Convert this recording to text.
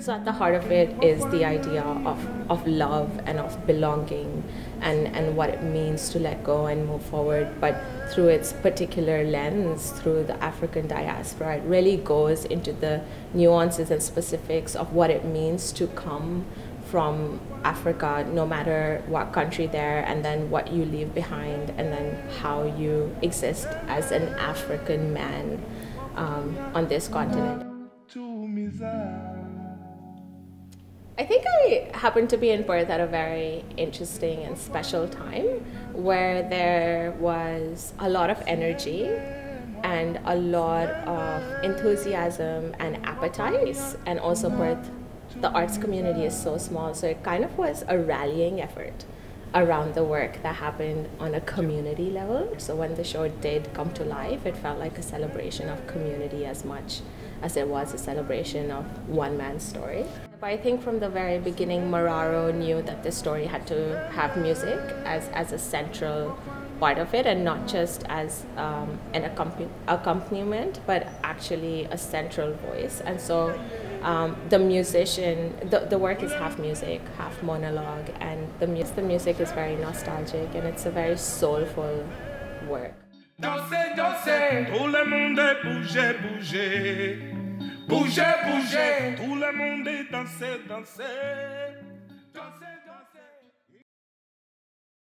So at the heart of it is the idea of, of love and of belonging and, and what it means to let go and move forward, but through its particular lens, through the African diaspora, it really goes into the nuances and specifics of what it means to come from Africa, no matter what country there, and then what you leave behind, and then how you exist as an African man um, on this continent. I think I happened to be in Perth at a very interesting and special time where there was a lot of energy and a lot of enthusiasm and appetite. And also, Perth, the arts community is so small, so it kind of was a rallying effort around the work that happened on a community level. So when the show did come to life, it felt like a celebration of community as much as it was a celebration of one man's story. But I think from the very beginning, Mararo knew that the story had to have music as, as a central part of it and not just as um, an accompaniment, but actually a central voice. And so um, the musician, the, the work is half music, half monologue, and the, mu- the music is very nostalgic and it's a very soulful work. Dansez, dansez, tout le monde bouger. Bouger, bouger, tout le monde danser.